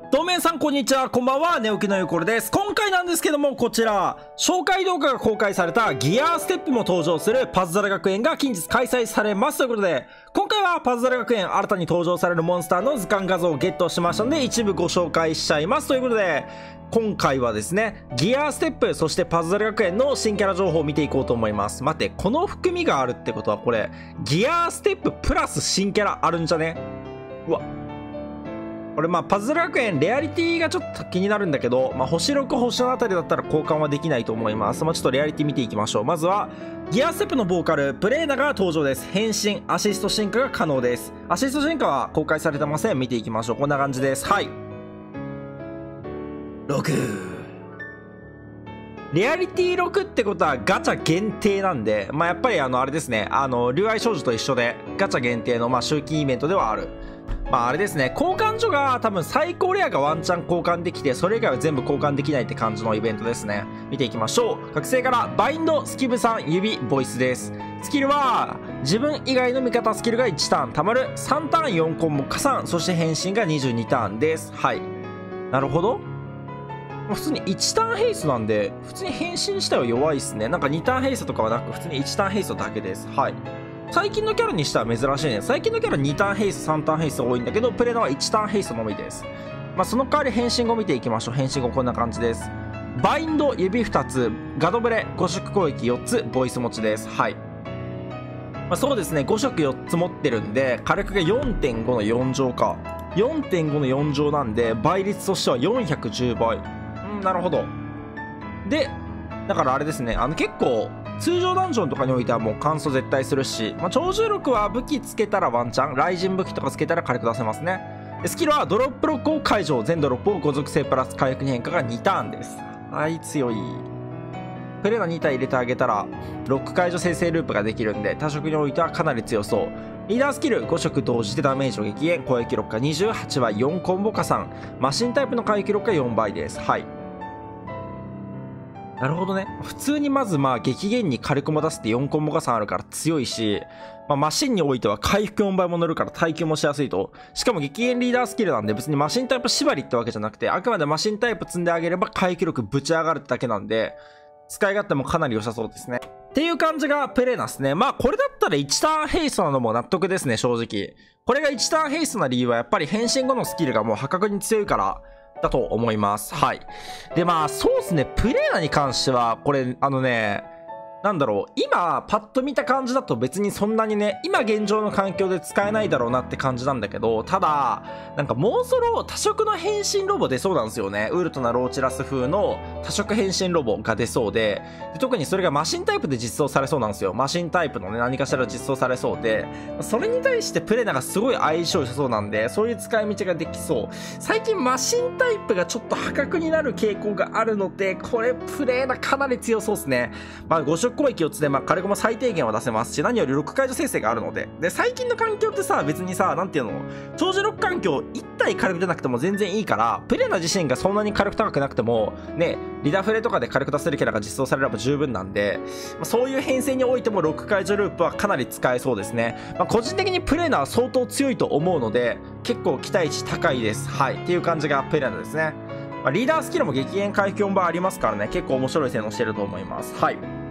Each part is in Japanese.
どうも皆さんこんにちは、こんばんは、寝起きのゆころです。今回なんですけども、こちら、紹介動画が公開されたギアステップも。登場するパズドラ学園が近日開催されますということで、今回はパズドラ学園新たに登場されるモンスターの図鑑画像をゲットしましたので、一部ご紹介しちゃいますということで、今回はですね、ギアステップ、そしてパズドラ学園の新キャラ情報を見ていこうと思います。待って、この含みがあるってことはこれ、ギアステッププラス新キャラあるんじゃねうわ、これまあパズドラ学園レアリティがちょっと気になるんだけど、まあ、星6星7あたりだったら交換はできないと思います、まあ、ちょっとレアリティ見ていきましょう。まずはギアステップのボーカルプレーナが登場です。変身アシスト進化が可能です。アシスト進化は公開されてません。見ていきましょう。こんな感じです。はい。6レアリティ6ってことはガチャ限定なんで、まあ、やっぱりあのあれですね。あの竜愛少女と一緒でガチャ限定のまあ集金イベントではある。まああれですね、交換所が多分最高レアがワンチャン交換できて、それ以外は全部交換できないって感じのイベントですね。見ていきましょう。覚醒からバインド、スキブさん、指、ボイスです。スキルは、自分以外の味方スキルが1ターン貯まる、3ターン4コンボ加算、そして変身が22ターンです。はい。なるほど。普通に1ターンヘイストなんで、普通に変身自体は弱いっすね。なんか2ターンヘイストとかはなく、普通に1ターンヘイストだけです。はい。最近のキャラにしては珍しいね。最近のキャラ2ターンヘイスト、3ターンヘイス多いんだけど、プレナは1ターンヘイスのみです。まあ、その代わり変身後見ていきましょう。変身後こんな感じです。バインド、指2つ、ガドブレ、5色攻撃4つ、ボイス持ちです。はい。まあ、そうですね、5色4つ持ってるんで、火力が4.5の4乗か。4.5の4乗なんで、倍率としては410倍。うん、なるほど。で、だからあれですね、あの結構、通常ダンジョンとかにおいてはもう乾燥絶対するし、まあ、超重力は武器つけたらワンチャン、雷神武器とかつけたら火力出せますね。スキルはドロップロックを解除、全ドロップを5属性プラス回復に変化が2ターンです。はい、強い。プレーナ2体入れてあげたら、ロック解除生成ループができるんで、多色においてはかなり強そう。リーダースキル5色同時でダメージを激減、攻撃力が28は4コンボ加算、マシンタイプの回復力が4倍です。はい。なるほどね。普通にまずまあ激減に火力も出すって4コンボ加算あるから強いし、まあ、マシンにおいては回復4倍も乗るから耐久もしやすいと。しかも激減リーダースキルなんで別にマシンタイプ縛りってわけじゃなくて、あくまでマシンタイプ積んであげれば回復力ぶち上がるってだけなんで、使い勝手もかなり良さそうですね。っていう感じがプレーナですね。まあこれだったら1ターンヘイストなのも納得ですね、正直。これが1ターンヘイストな理由はやっぱり変身後のスキルがもう破格に強いから、だと思います。はい。で、まあ、そうですね、プレイヤーに関しては、これ、あのね、なんだろう、今、パッと見た感じだと別にそんなにね、今現状の環境で使えないだろうなって感じなんだけど、ただ、なんかもうそろ多色の変身ロボ出そうなんですよね。ウルトなローチラス風の多色変身ロボが出そうでで、特にそれがマシンタイプで実装されそうなんですよ。マシンタイプのね、何かしら実装されそうで、それに対してプレナがすごい相性良さそうなんで、そういう使い道ができそう。最近マシンタイプがちょっと破格になる傾向があるので、これプレーナかなり強そうですね。まあ、5色攻撃4つで、まあ、火力も最低限は出せますし、何よりロック解除生成があるので。で、最近の環境ってさ、別にさ、なんていうの、長寿ロック環境1体火力出なくても全然いいから、プレーナ自身がそんなに火力高くなくても、ね、リダフレとかで火力出せるキャラが実装されれば十分なんで、まあ、そういう編成においてもロック解除ループはかなり使えそうですね。まあ、個人的にプレーナは相当強いと思うので、結構期待値高いです。はい。っていう感じがプレーナですね。ま、リーダースキルも激減回復4倍ありますからね、結構面白い性能してると思います。はい。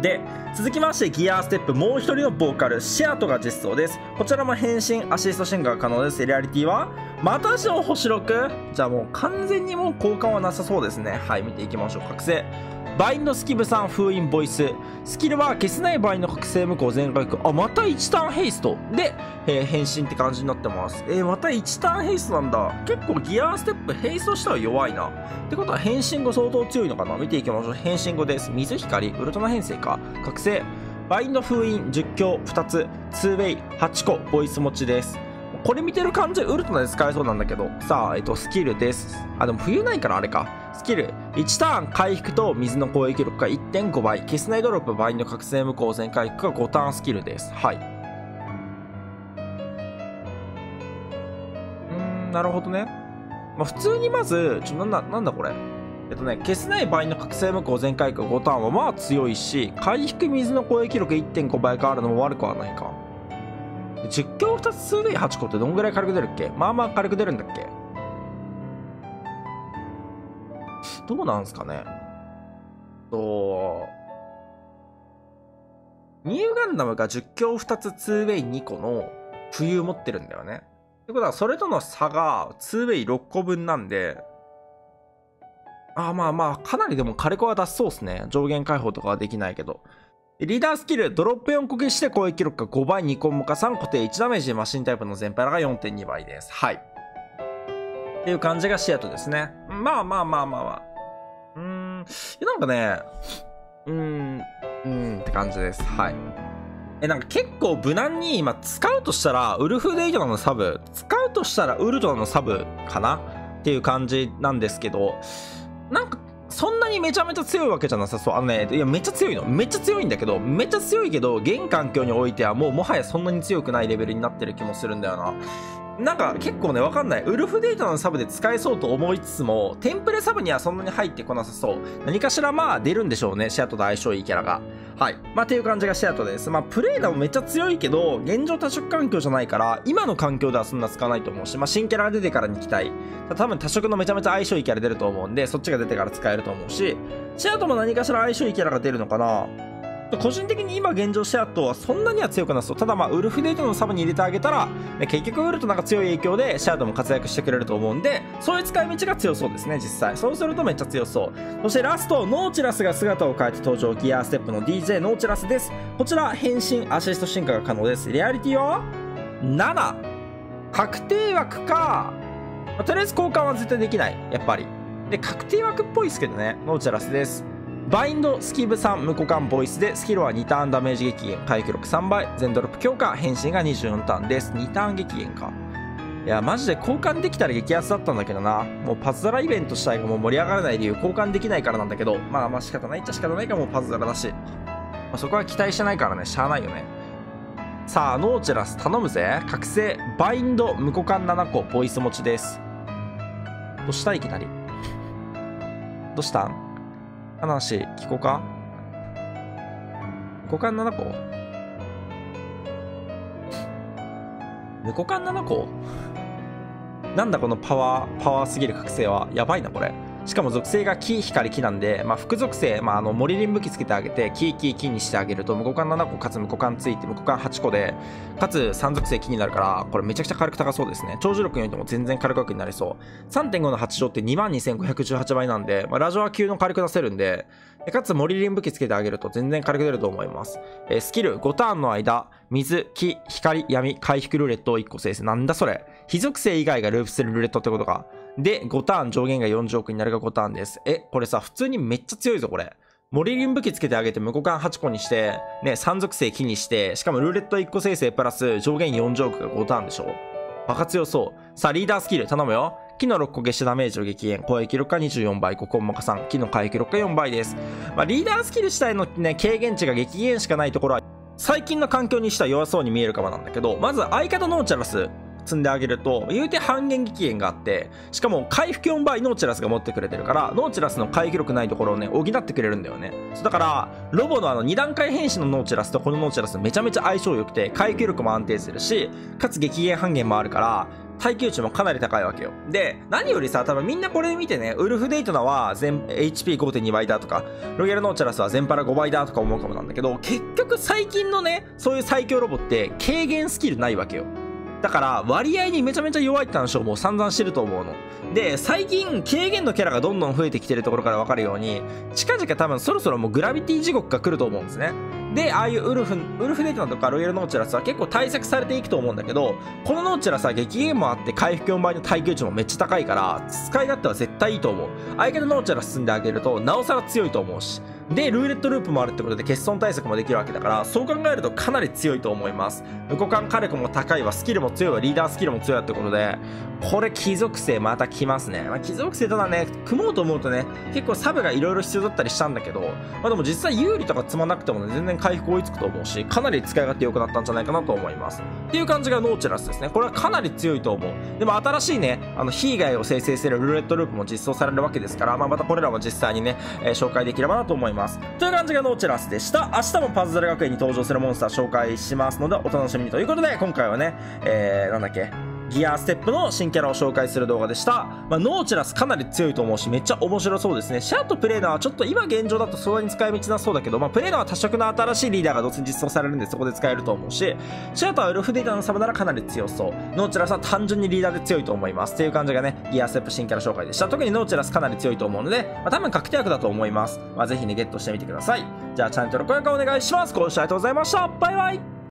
で、続きましてギアステップもう一人のボーカル、シアトが実装です。こちらも変身、アシスト進化が可能です。リアリティは、またしても星 6? じゃあもう完全にもう交換はなさそうですね。はい、見ていきましょう。覚醒。バインドスキブさん封印ボイス。スキルは消せないバインド覚醒無効全回復。あ、また1ターンヘイスト。で、えー変身って感じになってます。えー、また1ターンヘイストなんだ。結構ギアステップヘイストしたら弱いな。ってことは変身後相当強いのかな見ていきましょう。変身後です。水光、ウルトラ編成か。覚醒。バインド封印10強2つ。2ウェイ8個。ボイス持ちです。これ見てる感じウルトラで使えそうなんだけど。さあ、えっと、スキルです。あ、でも冬ないからあれか。スキル。1ターン回復と水の攻撃力が1.5倍。消せないドロップバインド覚醒無効全回復が5ターンスキルです。はい。うん、なるほどね。まあ、普通にまず、ちょ、なんだ、なんだこれ。えっとね、消せないバインド覚醒無効全回復5ターンはまあ強いし、回復水の攻撃力1.5倍変わるのも悪くはないか。10強2つ 2day8 個ってどんぐらい軽く出るっけ？まあまあ軽く出るんだっけ？どうなんすかね？と、ニューガンダムが10強2つ 2way2 個の冬持ってるんだよね。ってことは、それとの差が 2way6 個分なんで、ああまあまあ、かなりでも火力は出しそうですね。上限解放とかはできないけど。リーダースキル、ドロップ4個消して攻撃力が5倍、2コンボ化3固定1ダメージ、マシンタイプの全パラが4.2倍です。はい。っていう感じがシアトですね。まあまあまあまあまあ。うーん、なんかね、うーん、うーんって感じです。はい。え、なんか結構無難に今使うとしたら、ウルフデイトナのサブ、使うとしたらウルトラのサブかな？っていう感じなんですけど、なんかそんなにめちゃめちゃ強いわけじゃなさそう。あのね、いや、めっちゃ強いの。めっちゃ強いんだけど、めっちゃ強いけど、現環境においてはもうもはやそんなに強くないレベルになってる気もするんだよな。なんか結構ね、わかんない。ウルフデータのサブで使えそうと思いつつも、テンプレサブにはそんなに入ってこなさそう。何かしらまあ出るんでしょうね。シアトと相性いいキャラが。はい。まあっていう感じがシアトです。まあプレイダーもめっちゃ強いけど、現状多色環境じゃないから、今の環境ではそんな使わないと思うし、まあ新キャラが出てからに期待。多分多色のめちゃめちゃ相性いいキャラ出ると思うんで、そっちが出てから使えると思うし、シアトも何かしら相性いいキャラが出るのかな個人的に今現状シェアとはそんなには強くなそう。ただまあウルフデートのサブに入れてあげたら、結局ウルトナが強い影響でシェアとも活躍してくれると思うんでそういう使い道が強そうですね実際。そうするとめっちゃ強そう。そしてラストノーチラスが姿を変えて登場ギアステップの DJ ノーチラスです。こちら変身アシスト進化が可能です。リアリティは7確定枠か、まあ、とりあえず交換は絶対できない。やっぱり。で確定枠っぽいですけどね。ノーチラスです。バインド、スキブ3、無股間ボイスで、スキルは2ターンダメージ撃減、回復力3倍、全ドロップ強化、変身が24ターンです。2ターン撃減か。いや、マジで交換できたら激アツだったんだけどな。もうパズドライベント自体がもう盛り上がらない理由、交換できないからなんだけど、まあまあ仕方ないっちゃ仕方ないかもうパズドラだし。まあ、そこは期待してないからね、しゃあないよね。さあ、ノーチェラス頼むぜ。覚醒、バインド、無股間7個、ボイス持ちです。どうした？いきなり。どうした？ん話聞こうか？無股間7個無股間7個なんだこのパワー、パワーすぎる覚醒は。やばいな、これ。しかも属性が木、光、木なんで、まあ、副属性、まあ、あの、森林武器つけてあげて、木、木、木にしてあげると、無互換7個、かつ無互換ついて、無互換8個で、かつ3属性木になるから、これめちゃくちゃ火力高そうですね。長寿力においても全然火力額になりそう。3.5の8乗って22,518倍なんで、まあ、ラジオは級の火力出せるんで、かつ森林武器つけてあげると全然火力出ると思います。えー、スキル5ターンの間、水、木、光、闇、回復ルーレットを1個生成。なんだそれ。非属性以外がループするルーレットってことか。で、5ターン上限が40億になるが5ターンです。え、これさ、普通にめっちゃ強いぞ、これ。森林武器つけてあげて無互換8個にして、ね、3属性木にして、しかもルーレット1個生成プラス上限40億が5ターンでしょバカ強そう。さあ、リーダースキル頼むよ。木の6個消しダメージを撃減。攻撃力が24倍。5コンマ加算。木の回復力が4倍です。まあ、リーダースキル自体のね、軽減値が激減しかないところは、最近の環境にしては弱そうに見えるかもなんだけど、まず相方ノーチラス。積んであげると、言うて半減激減があって、しかも回復4倍ノーチラスが持ってくれてるから、ノーチラスの回復力ないところをね、補ってくれるんだよね。だから、ロボのあの2段階変身のノーチラスとこのノーチラスめちゃめちゃ相性良くて、回復力も安定するし、かつ激減半減もあるから、耐久値もかなり高いわけよ。で、何よりさ、多分みんなこれ見てね、ウルフデイトナは全 HP5.2 倍だとか、ロイヤルノーチャラスは全パラ5倍だとか思うかもなんだけど、結局最近のね、そういう最強ロボって軽減スキルないわけよ。だから割合にめちゃめちゃ弱いって話をもう散々してると思うの。で、最近軽減のキャラがどんどん増えてきてるところからわかるように、近々多分そろそろもうグラビティ地獄が来ると思うんですね。で、ああいうウルフ、ウルフデータとかロイヤルノーチラスは結構対策されていくと思うんだけど、このノーチラスは激減もあって回復4倍の耐久値もめっちゃ高いから、使い勝手は絶対いいと思う。相手のノーチラス進んであげると、なおさら強いと思うし。で、ルーレットループもあるってことで欠損対策もできるわけだから、そう考えるとかなり強いと思います。無股間火力も高いわ、スキルも強いわ、リーダースキルも強いわってことで、これ貴族性また来ますね。まあ、貴族性ただね、組もうと思うとね、結構サブが色々必要だったりしたんだけど、まあでも実際有利とか積まなくてもね、全然回復追いつくと思うし、かなり使い勝手良くなったんじゃないかなと思います。っていう感じがノーチェラスですね。これはかなり強いと思う。でも新しいね、あの、非外を生成するルーレットループも実装されるわけですから、まあまたこれらも実際にね、えー、紹介できればなと思います。という感じがノーチェラスでした。明日もパズドラ学園に登場するモンスター紹介しますので、お楽しみにということで、今回はね、えー、なんだっけ、ギアステップの新キャラを紹介する動画でした。まあ、ノーチラスかなり強いと思うし、めっちゃ面白そうですね。シャアとプレーナーはちょっと今現状だとそんなに使い道なそうだけど、まあ、プレーナーは多色な新しいリーダーがどうせ実装されるんでそこで使えると思うし、シャアとはウルフデータのサブならかなり強そう。ノーチラスは単純にリーダーで強いと思います。っていう感じがね、ギアステップ新キャラ紹介でした。特にノーチラスかなり強いと思うので、まあ、多分確定役だと思います。まあ、ぜひね、ゲットしてみてください。じゃあ、チャンネル登録お願いします。ご視聴ありがとうございました。バイバイ